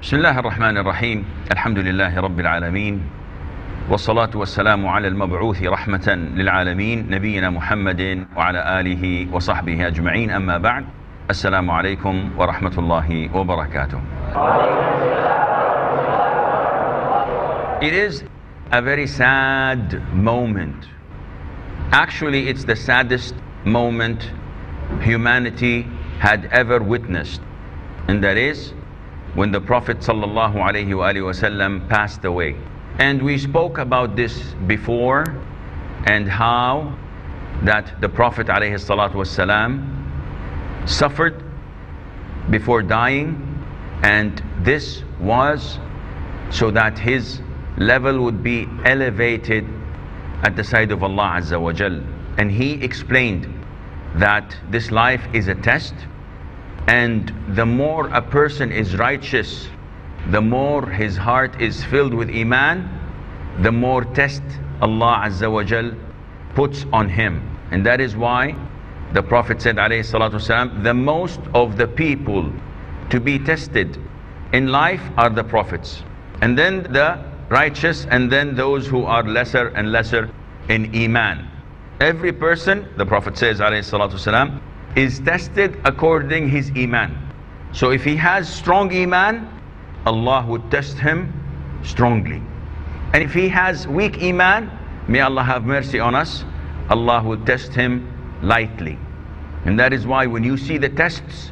بسم الله الرحمن الرحيم. الحمد لله رب العالمين. والصلاة والسلام على المبعوث رحمة للعالمين نبينا محمد وعلى آله وصحبه أجمعين. أما بعد السلام عليكم ورحمة الله وبركاته. It is a very sad moment. Actually, it's the saddest moment humanity had ever witnessed. And that is when the Prophet ﷺ passed away. And we spoke about this before and how that the Prophet ﷺ suffered before dying and this was so that his level would be elevated at the side of Allah Azza wa Jal. And he explained that this life is a test and the more a person is righteous, the more his heart is filled with Iman, the more test Allah Azza wa Jal puts on him. And that is why the Prophet said, والسلام, the most of the people to be tested in life are the prophets. And then the righteous, and then those who are lesser and lesser in Iman. Every person, the Prophet says, والسلام, is tested according his Iman. So if he has strong Iman, Allah would test him strongly. And if he has weak Iman, may Allah have mercy on us, Allah will test him lightly. And that is why when you see the tests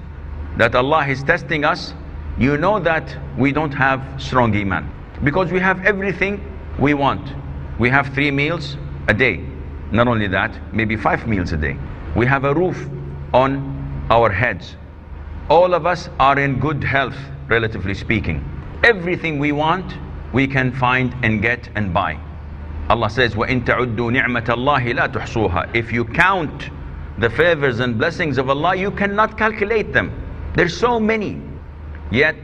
that Allah is testing us, you know that we don't have strong Iman. Because we have everything we want. We have three meals a day. Not only that, maybe five meals a day. We have a roof on our heads. All of us are in good health, relatively speaking. Everything we want, we can find and get and buy. Allah says, وَإِن تَعُدُّوا نِعْمَةَ اللَّهِ لَا تُحْصُوهَا If you count the favors and blessings of Allah, you cannot calculate them. There's so many. Yet,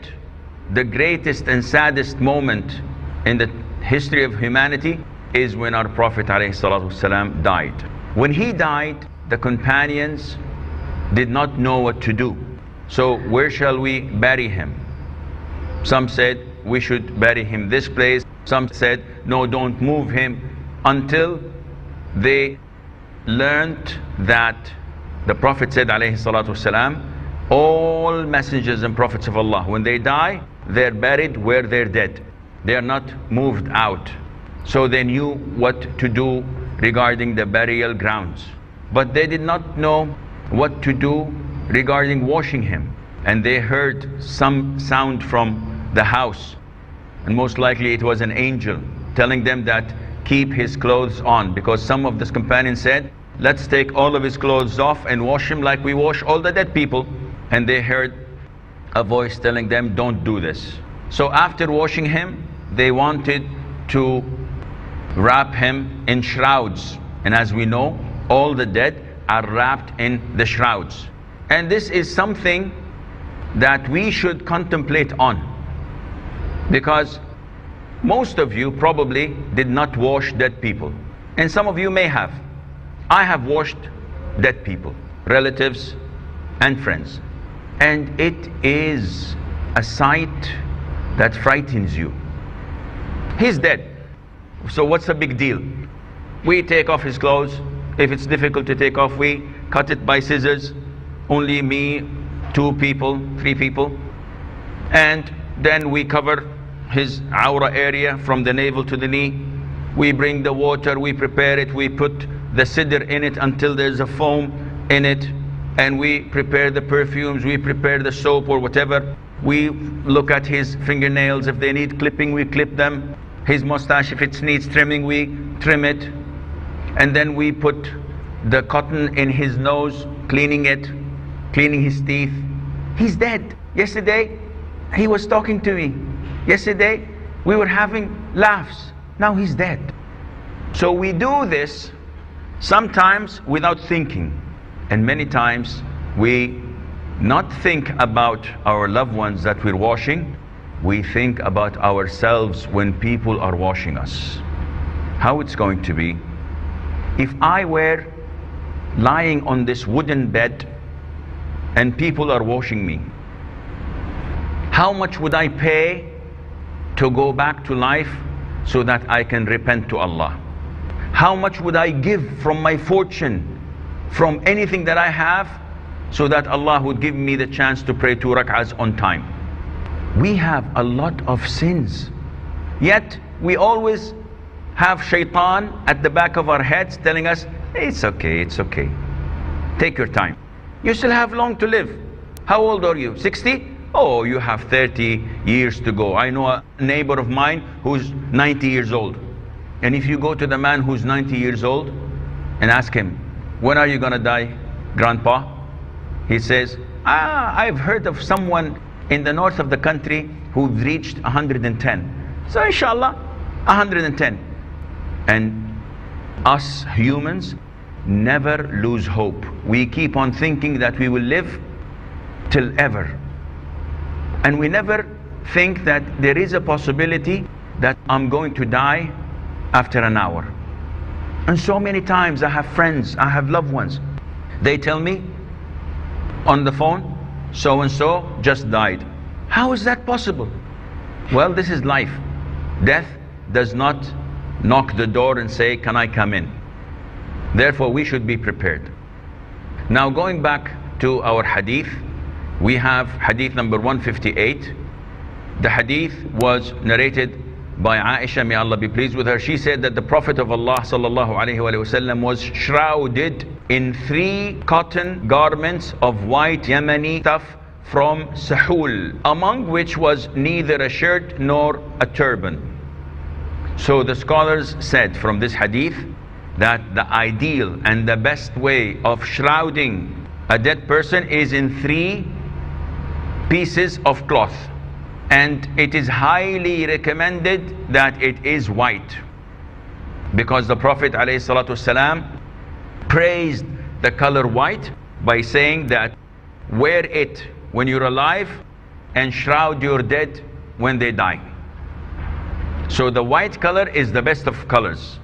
the greatest and saddest moment in the history of humanity is when our Prophet ﷺ died. When he died, the companions did not know what to do. So where shall we bury him? Some said we should bury him this place. Some said no, don't move him until they learned that the Prophet said wasalam, all messengers and prophets of Allah, when they die, they're buried where they're dead. They are not moved out. So they knew what to do regarding the burial grounds. But they did not know what to do regarding washing him. And they heard some sound from the house. And most likely it was an angel telling them that keep his clothes on. Because some of the companions said, let's take all of his clothes off and wash him like we wash all the dead people. And they heard a voice telling them, don't do this. So after washing him, they wanted to wrap him in shrouds. And as we know, all the dead are wrapped in the shrouds. And this is something that we should contemplate on. Because most of you probably did not wash dead people. And some of you may have. I have washed dead people, relatives and friends. And it is a sight that frightens you. He's dead. So what's the big deal? We take off his clothes, if it's difficult to take off, we cut it by scissors. Only me, two people, three people. And then we cover his awrah area from the navel to the knee. We bring the water, we prepare it, we put the sidr in it until there's a foam in it. And we prepare the perfumes, we prepare the soap or whatever. We look at his fingernails. If they need clipping, we clip them. His mustache, if it needs trimming, we trim it and then we put the cotton in his nose, cleaning it, cleaning his teeth. He's dead. Yesterday, he was talking to me. Yesterday, we were having laughs. Now he's dead. So we do this sometimes without thinking, and many times we not think about our loved ones that we're washing, we think about ourselves when people are washing us. how it's going to be. If I were lying on this wooden bed and people are washing me, how much would I pay to go back to life so that I can repent to Allah? How much would I give from my fortune, from anything that I have, so that Allah would give me the chance to pray two rak'ahs on time? We have a lot of sins. Yet we always have shaitan at the back of our heads telling us, it's okay, it's okay. Take your time. You still have long to live. How old are you? 60? Oh, you have 30 years to go. I know a neighbor of mine who's 90 years old. And if you go to the man who's 90 years old and ask him, when are you going to die, grandpa? He says, ah, I've heard of someone in the north of the country who reached 110. So inshallah, 110. And us humans never lose hope. We keep on thinking that we will live till ever. And we never think that there is a possibility that I'm going to die after an hour. And so many times I have friends, I have loved ones. They tell me on the phone, so and so just died. How is that possible? Well, this is life. Death does not knock the door and say, Can I come in? Therefore, we should be prepared. Now, going back to our hadith, we have hadith number 158. The hadith was narrated by Aisha, may Allah be pleased with her. She said that the Prophet of Allah wasallam was shrouded in three cotton garments of white Yemeni stuff from Sahul, among which was neither a shirt nor a turban. So the scholars said from this hadith that the ideal and the best way of shrouding a dead person is in three pieces of cloth and it is highly recommended that it is white. Because the prophet ﷺ praised the color white by saying that wear it when you're alive and shroud your dead when they die. So the white color is the best of colors.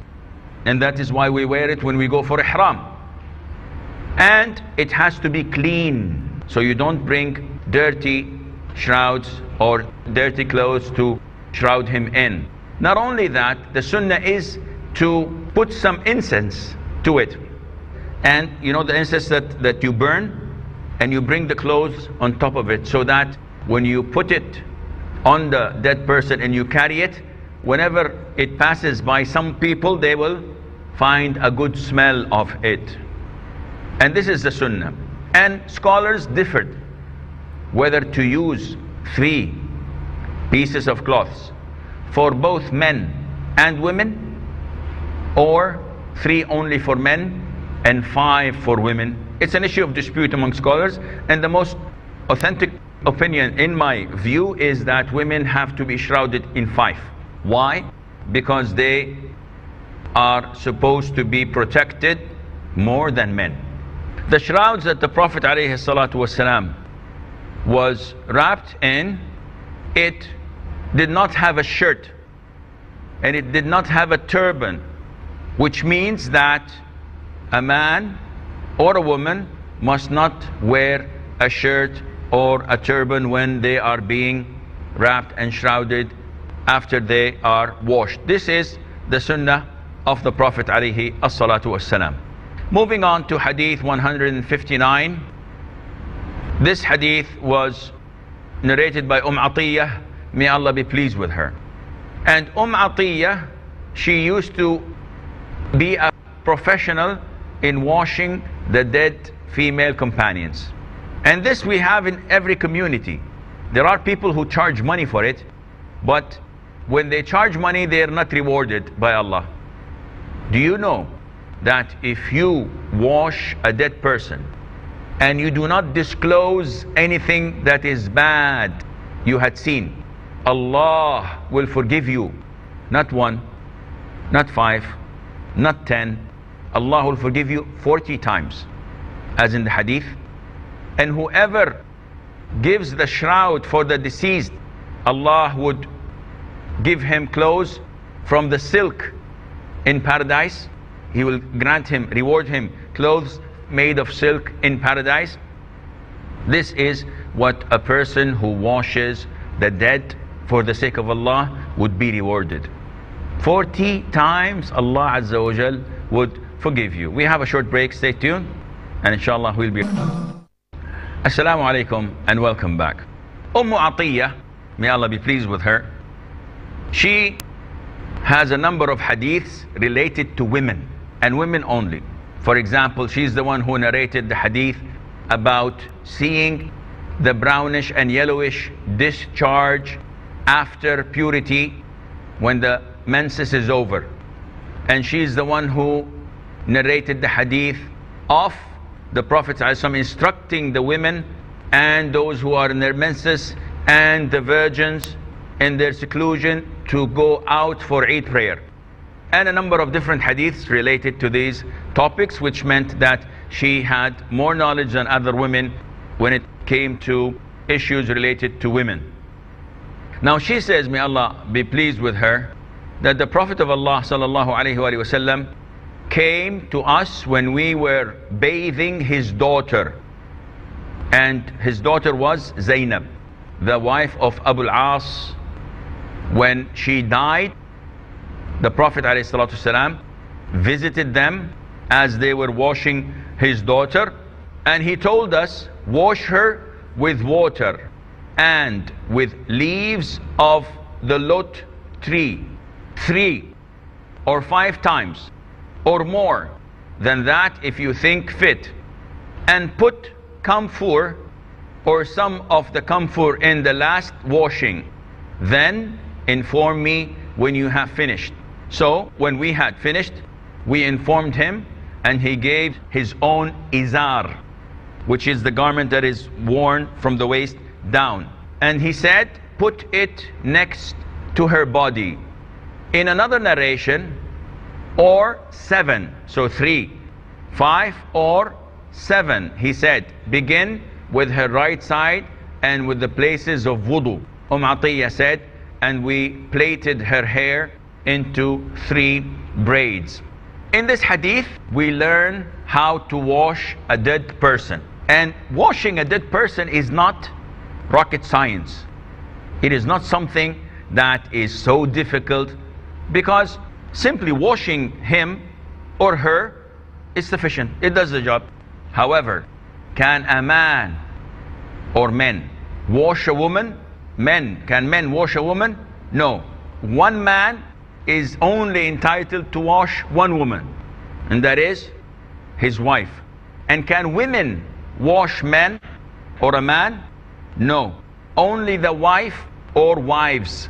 And that is why we wear it when we go for ihram. And it has to be clean. So you don't bring dirty shrouds or dirty clothes to shroud him in. Not only that, the sunnah is to put some incense to it. And you know the incense that, that you burn and you bring the clothes on top of it so that when you put it on the dead person and you carry it, whenever it passes by some people, they will find a good smell of it. And this is the sunnah. And scholars differed whether to use three pieces of cloths for both men and women or three only for men and five for women. It's an issue of dispute among scholars and the most authentic opinion in my view is that women have to be shrouded in five. Why? Because they are supposed to be protected more than men. The shrouds that the Prophet ﷺ was wrapped in, it did not have a shirt and it did not have a turban, which means that a man or a woman must not wear a shirt or a turban when they are being wrapped and shrouded after they are washed. This is the sunnah of the Prophet alayhi as Moving on to hadith 159. This hadith was narrated by Umm Atiyah, may Allah be pleased with her. And Umm Atiyah, she used to be a professional in washing the dead female companions. And this we have in every community. There are people who charge money for it, but when they charge money, they are not rewarded by Allah. Do you know that if you wash a dead person and you do not disclose anything that is bad you had seen, Allah will forgive you. Not one, not five, not ten. Allah will forgive you 40 times, as in the hadith. And whoever gives the shroud for the deceased, Allah would give him clothes from the silk in paradise. He will grant him, reward him, clothes made of silk in paradise. This is what a person who washes the dead for the sake of Allah would be rewarded. 40 times Allah Azza wa Jal would forgive you. We have a short break, stay tuned, and inshallah we'll be. Assalamu alaikum and welcome back. Umm Atiyah, may Allah be pleased with her, she has a number of hadiths related to women and women only. For example, she's the one who narrated the hadith about seeing the brownish and yellowish discharge after purity when the menses is over. And she's the one who narrated the hadith of the Prophet instructing the women and those who are in their menses and the virgins in their seclusion to go out for Eid prayer. And a number of different hadiths related to these topics, which meant that she had more knowledge than other women when it came to issues related to women. Now she says, may Allah be pleased with her, that the Prophet of Allah sallallahu alaihi wasallam came to us when we were bathing his daughter. And his daughter was Zainab, the wife of Abu al-As. When she died, the Prophet ﷺ visited them as they were washing his daughter. And he told us, wash her with water and with leaves of the lot tree. Three or five times or more than that if you think fit and put camphor or some of the camphor in the last washing then inform me when you have finished so when we had finished we informed him and he gave his own izar which is the garment that is worn from the waist down and he said put it next to her body in another narration or seven. So three, five or seven. He said, begin with her right side and with the places of wudu. Umm Atiyah said, and we plaited her hair into three braids. In this hadith, we learn how to wash a dead person. And washing a dead person is not rocket science. It is not something that is so difficult because Simply washing him or her is sufficient. It does the job. However, can a man or men wash a woman? Men, can men wash a woman? No. One man is only entitled to wash one woman, and that is his wife. And can women wash men or a man? No. Only the wife or wives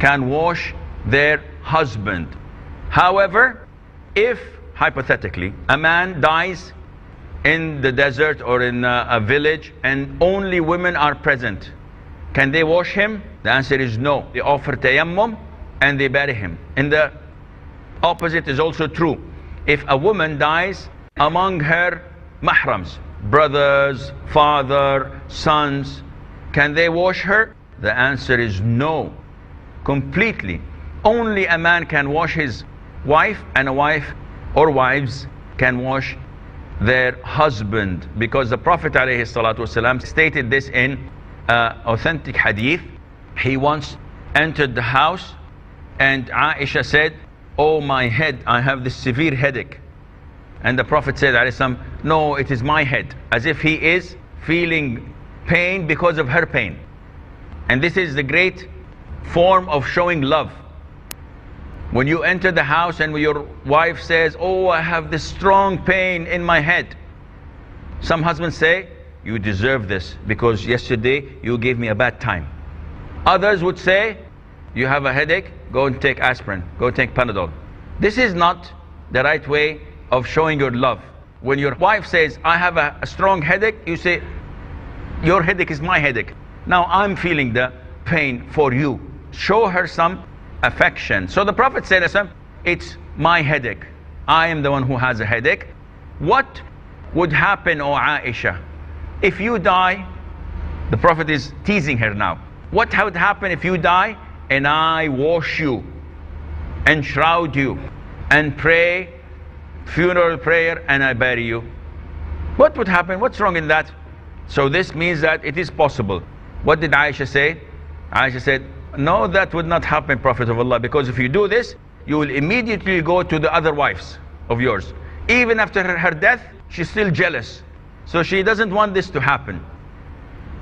can wash their husband However, if hypothetically a man dies in the desert or in a, a, village and only women are present, can they wash him? The answer is no. They offer tayammum and they bury him. And the opposite is also true. If a woman dies among her mahrams, brothers, father, sons, can they wash her? The answer is no. Completely. Only a man can wash his wife and a wife or wives can wash their husband because the Prophet ﷺ stated this in uh, authentic hadith. He once entered the house and Aisha said, Oh my head, I have this severe headache. And the Prophet said, No, it is my head, as if he is feeling pain because of her pain. And this is the great form of showing love. When you enter the house and your wife says, Oh, I have this strong pain in my head. Some husbands say, You deserve this because yesterday you gave me a bad time. Others would say, You have a headache, go and take aspirin, go take Panadol. This is not the right way of showing your love. When your wife says, I have a, a strong headache, you say, Your headache is my headache. Now I'm feeling the pain for you. Show her some affection. So the Prophet said, It's my headache. I am the one who has a headache. What would happen, O Aisha, if you die? The Prophet is teasing her now. What would happen if you die and I wash you and shroud you and pray funeral prayer and I bury you. What would happen? What's wrong in that? So this means that it is possible. What did Aisha say? Aisha said, no, that would not happen, Prophet of Allah, because if you do this, you will immediately go to the other wives of yours. Even after her, her death, she's still jealous. So she doesn't want this to happen.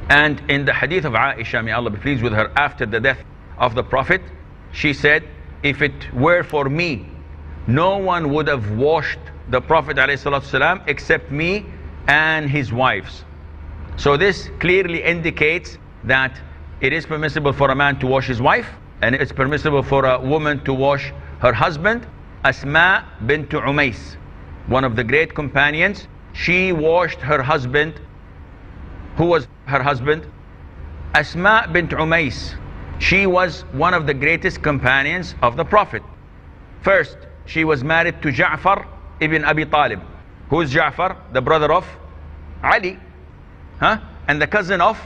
And in the hadith of Aisha, may Allah be pleased with her, after the death of the Prophet, she said, if it were for me, no one would have washed the Prophet ﷺ except me and his wives. So this clearly indicates that it is permissible for a man to wash his wife and it's permissible for a woman to wash her husband. Asma bint Umais, one of the great companions, she washed her husband. Who was her husband? Asma bint Umais. She was one of the greatest companions of the Prophet. First, she was married to Ja'far ibn Abi Talib. Who is Ja'far? The brother of Ali. Huh? And the cousin of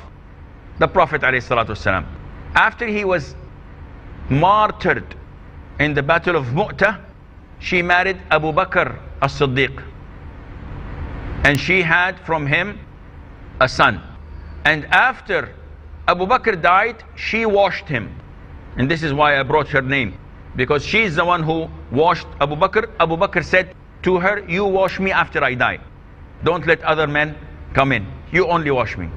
the Prophet ﷺ. After he was martyred in the battle of Mu'tah, she married Abu Bakr as-Siddiq. And she had from him a son. And after Abu Bakr died, she washed him. And this is why I brought her name. Because she's the one who washed Abu Bakr. Abu Bakr said to her, you wash me after I die. Don't let other men come in. You only wash me.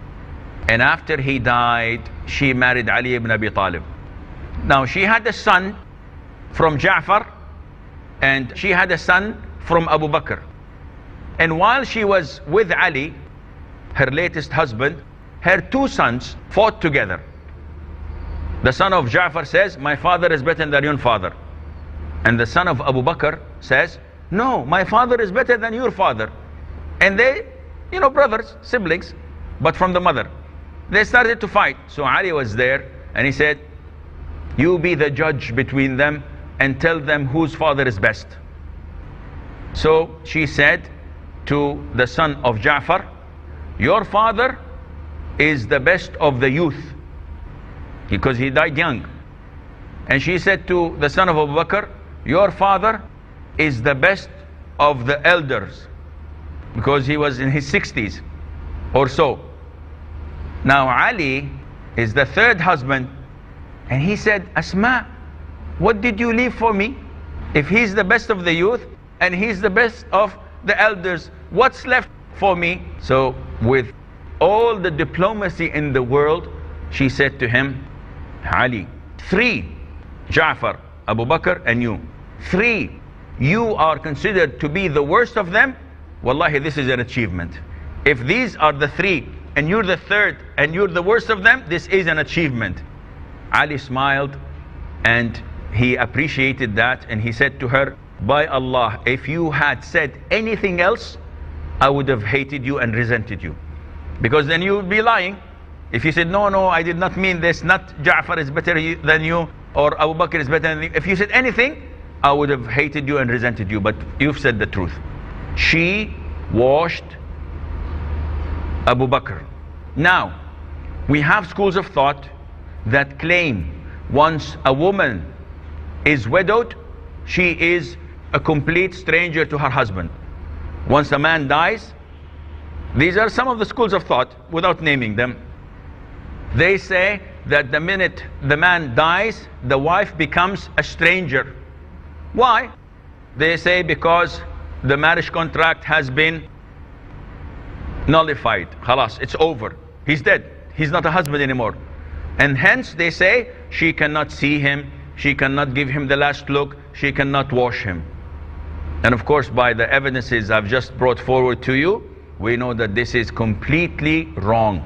And after he died, she married Ali ibn Abi Talib. Now she had a son from Ja'far and she had a son from Abu Bakr. And while she was with Ali, her latest husband, her two sons fought together. The son of Ja'far says, my father is better than your father. And the son of Abu Bakr says, no, my father is better than your father. And they, you know, brothers, siblings, but from the mother. They started to fight. So Ali was there and he said, you be the judge between them and tell them whose father is best. So she said to the son of Ja'far, your father is the best of the youth because he died young. And she said to the son of Abu Bakr, your father is the best of the elders because he was in his 60s or so. Now Ali is the third husband and he said, Asma, what did you leave for me? If he's the best of the youth and he's the best of the elders, what's left for me? So with all the diplomacy in the world, she said to him, Ali, three, Ja'far, Abu Bakr and you. Three, you are considered to be the worst of them. Wallahi, this is an achievement. If these are the three and you're the third and you're the worst of them, this is an achievement. Ali smiled and he appreciated that and he said to her, By Allah, if you had said anything else, I would have hated you and resented you. Because then you would be lying. If you said, No, no, I did not mean this, not Ja'far is better than you, or Abu Bakr is better than you. If you said anything, I would have hated you and resented you. But you've said the truth. She washed Abu Bakr. Now, we have schools of thought that claim once a woman is widowed, she is a complete stranger to her husband. Once a man dies, these are some of the schools of thought without naming them. They say that the minute the man dies, the wife becomes a stranger. Why? They say because the marriage contract has been nullified. Khalas, it's over. He's dead. He's not a husband anymore. And hence they say she cannot see him, she cannot give him the last look, she cannot wash him. And of course, by the evidences I've just brought forward to you, we know that this is completely wrong.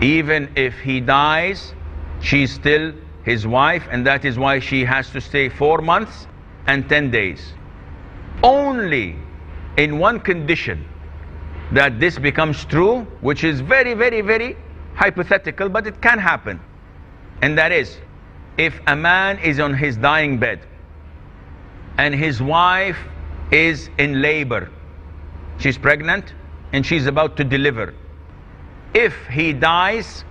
Even if he dies, she's still his wife, and that is why she has to stay four months and 10 days. Only in one condition that this becomes true, which is very, very, very hypothetical, but it can happen. And that is, if a man is on his dying bed and his wife is in labor, she's pregnant and she's about to deliver. If he dies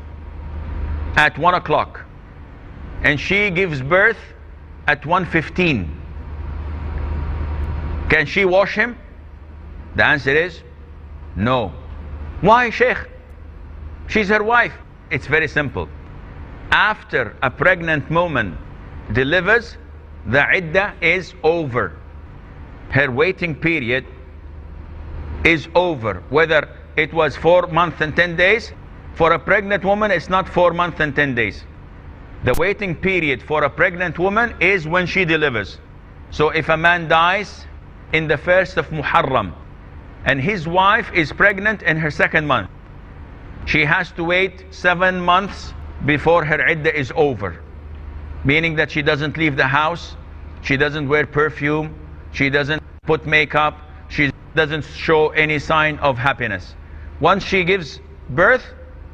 at 1 o'clock and she gives birth at 1.15, Can she wash him? The answer is no. Why, Sheikh? She's her wife. It's very simple. After a pregnant woman delivers, the iddah is over. Her waiting period is over. Whether it was four months and 10 days, for a pregnant woman, it's not four months and 10 days. The waiting period for a pregnant woman is when she delivers. So if a man dies in the first of Muharram and his wife is pregnant in her second month, she has to wait seven months before her iddah is over. Meaning that she doesn't leave the house, she doesn't wear perfume, she doesn't put makeup, she doesn't show any sign of happiness. Once she gives birth,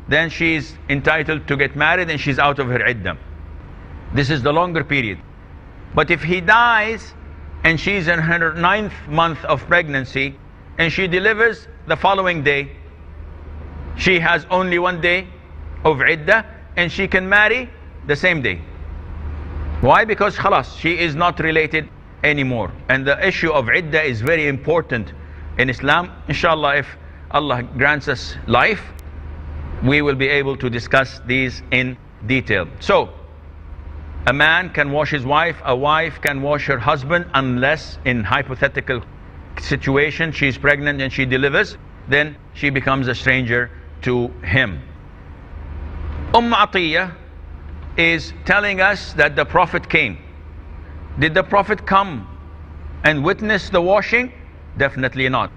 then she's entitled to get married and she's out of her iddah. This is the longer period. But if he dies and she's in her ninth month of pregnancy and she delivers the following day, she has only one day of iddah and she can marry the same day. Why? Because khalas, she is not related anymore. And the issue of iddah is very important in Islam. Inshallah, if Allah grants us life, we will be able to discuss these in detail. So, a man can wash his wife, a wife can wash her husband unless in hypothetical situation she's pregnant and she delivers, then she becomes a stranger to him. Umm Atiyah is telling us that the Prophet came. Did the Prophet come and witness the washing? Definitely not.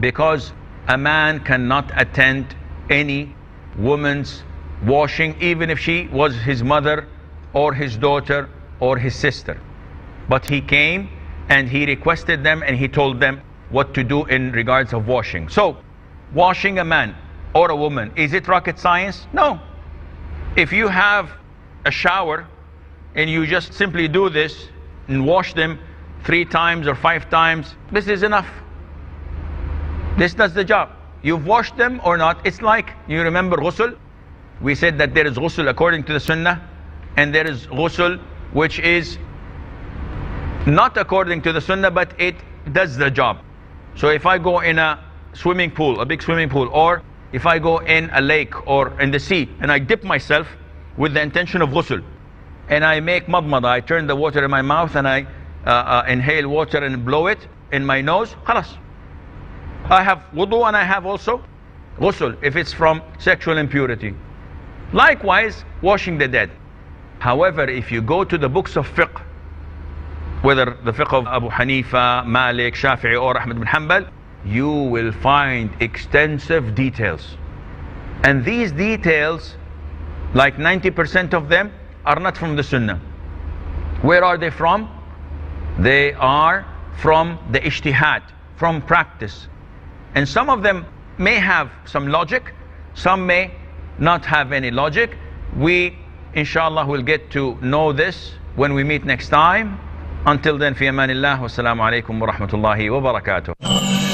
Because a man cannot attend any woman's washing, even if she was his mother or his daughter or his sister. But he came and he requested them and he told them what to do in regards of washing. So, washing a man or a woman, is it rocket science? No. If you have a shower and you just simply do this and wash them three times or five times, this is enough. This does the job. You've washed them or not. It's like, you remember ghusl? We said that there is ghusl according to the sunnah and there is ghusl which is not according to the sunnah but it does the job. So if I go in a swimming pool, a big swimming pool, or if I go in a lake or in the sea and I dip myself with the intention of ghusl and I make madmada, I turn the water in my mouth and I uh, uh, inhale water and blow it in my nose, khalas. I have wudu and I have also ghusl if it's from sexual impurity. Likewise, washing the dead. However, if you go to the books of fiqh, whether the fiqh of Abu Hanifa, Malik, Shafi'i or Ahmed bin Hanbal, you will find extensive details. And these details, like 90% of them, are not from the Sunnah. Where are they from? They are from the ijtihad, from practice. And some of them may have some logic, some may not have any logic. We, inshallah, will get to know this when we meet next time. Until then, fi amanillah, wassalamu alaykum wa rahmatullahi wa barakatuh.